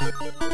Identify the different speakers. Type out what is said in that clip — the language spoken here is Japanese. Speaker 1: Thank you.